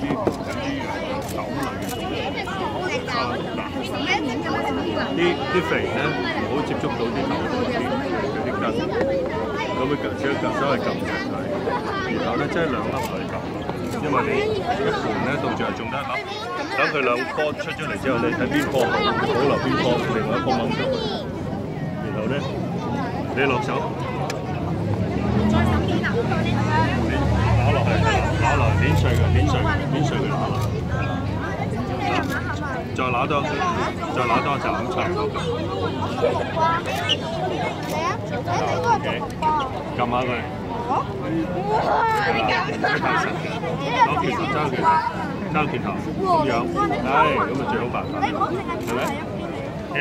啲啲誒豆類嘅種類。啊嗱，啲啲肥咧唔好接觸到啲豆嗰啲嗰啲根，咁佢夾住一夾，所謂撳着佢，然後咧即係兩粒嚟撳，因為你一盤咧到最後種得一粒，等佢兩棵出咗嚟之後，你睇邊棵好，保留邊棵，另外一棵掹咗，然後咧你落手。打落去，打落去，碾碎佢，碾碎佢，碾碎佢打落去。再拿多，再拿多就咁長嗰個。OK，撳下佢。攞拳頭揸拳頭，揸拳頭咁樣，係咁啊最好辦法，係咪？嘅。